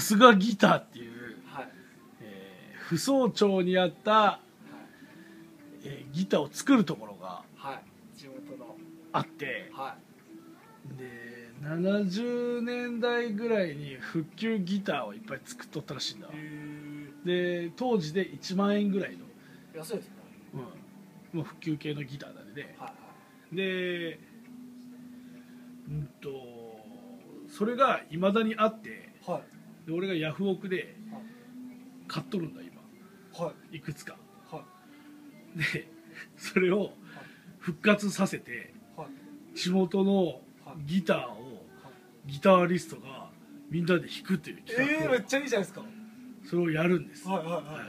春日ギターっていう、はい。えー、府総町にあった、えーギターを作るところがはい。地元の。あってはで70年代ぐらいに復旧ギターをいっぱい作っとったらしいんだで当時で1万円ぐらいの、え安いですね。うん、もう復旧系のギターなんでね。はいでうんとそれがいまだにあってはいで俺がヤフオクではい買っとるんだ今。はい。いくつか。はい。でそれを復活させてはい。地元のはい。ギターをギタリストがみんなで弾くっていうえ企画をーめっちゃいいじゃないですか。それをやるんです。はいはいはいはいは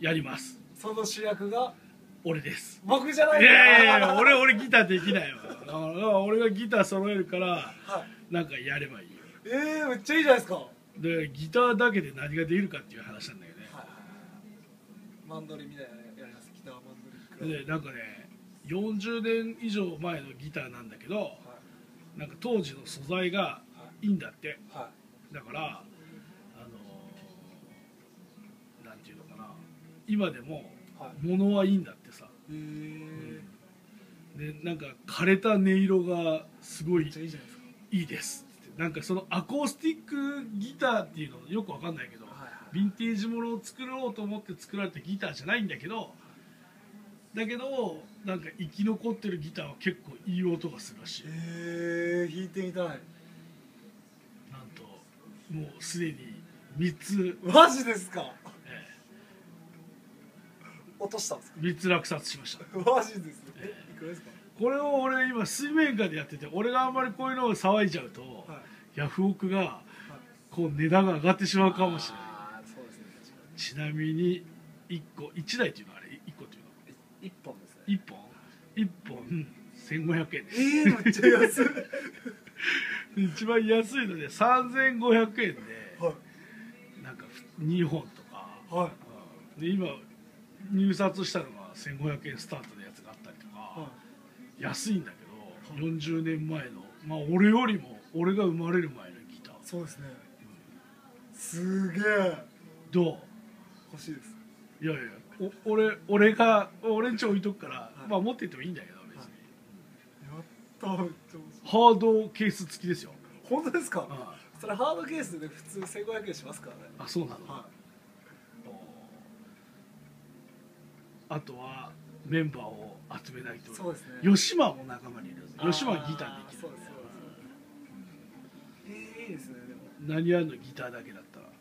い。やります。その主役が？俺です。僕じゃないいやいやいや俺俺ギターできないわ。俺がギター揃えるからはい。なんかやればいい。よえーめっちゃいいじゃないですか。はいでギターだけで何ができるかっていう話なんだよね。はいはいマンドリンみたいなのやりますギターマンドリンでなんかね40年以上前のギターなんだけどはい。なんか当時の素材がい。いんだって。はだからあのーなんていうのかな。今でもいはい。物はいいんだってさ。へえでなんか枯れた音色がすごいいいですなんかそのアコースティックギターっていうのよくわかんないけどヴィンテージものを作ろうと思って作られたギターじゃないんだけどだけどなんか生き残ってるギターは結構いい音がするらしい。えー弾いてみたい。なんともうすでに3つ、マジですか？え落としたんですか？ー、3つ落札しました。マジですえいくらですか？これを俺今水面下でやってて俺があんまりこういうのを騒いじゃうと、はいヤフオクがこう値段が上がってしまうかもしれない。ねちなみに1個1台っていうのはあれ1個っていうのに一本ですね。1本？1本1500円です。えー、めっちゃ安い。一番安いので3500円ではなんか2本とか。いはい。うん。で今入札したのが1500円スタートのやつがあったりとか、は安いんだけど40年前のまあ俺よりも俺が生まれる前のギター。そうですね。すげえ。どう？欲しいです。いやいやお俺俺が俺んち置いとくから、い。まあ持ってってもいいんだけど別に、やっためっちゃ欲しいハードケース付きですよ。本当ですか？あそれハードケースで普通1500円しますからね。あそうなの、はあとはメンバーを集めないと。いそうですね。吉間も仲間にいる吉間ギターできるそうですそうで。すえー、いいですねでも。何やるのギターだけだったら。ギ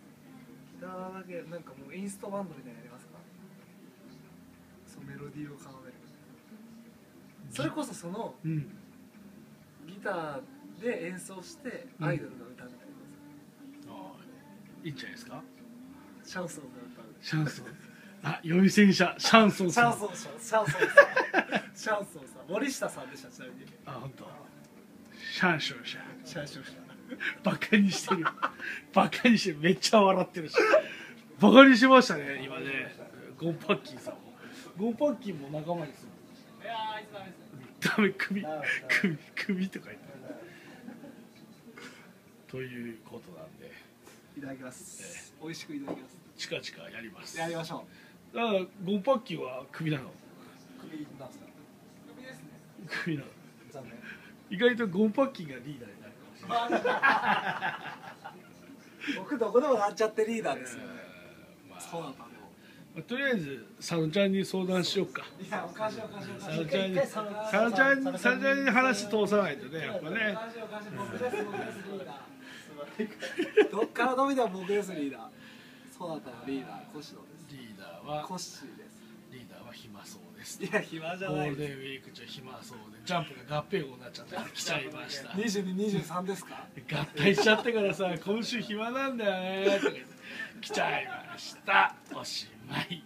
ターだけなんかもうインストバンドみたいなのやりますか？そうメロディーを奏でるそれこそそのうん。ギターで演奏してアイドルが歌うみたいな、あーいいんじゃないですか？シャンソンが歌う。シャンソン。あ呼び捨てにしたシャンソンシさん。ャンソンシャンソンさん。シャンソンさん。森下さんでしたちなみに。あ本当。シャンソンシャン。シャンソンさん バカにしてる。バカにしてる。めっちゃ笑ってるし。バカにしましたね今ね。ゴンパッキンさんも。ゴンパッキンも仲間にするいやーあいつダメです。ねダメ首首首とか言って。ということなんで。いただきます。美味しくいただきます。近々やります。やりましょう。だからゴンパッキンは首なの？首なんすか？首ですね。首なの。残念。意外とゴンパッキンがリーダーになる僕どこでもなっちゃってリーダーですよね。まあ。そうだったんまあとりあえず佐野ちゃんに相談しようか。いやおかしいおかしいおかしい。佐野ちゃんに佐野ちゃんに佐野ちゃんに話通さないとねやっぱね。どっからどう見ても僕ですリーダー。そうだったのリーダー。コシノです。リーダーは。コッシーでリーダーは暇そうです。すいや暇じゃゴない。でールデンウィーク中暇そうでジャンプが合併号になっちゃって来ちゃいました。す2223ですか？合体しちゃってからさ今週暇なんだよねとか言って来ちゃいました。おしまい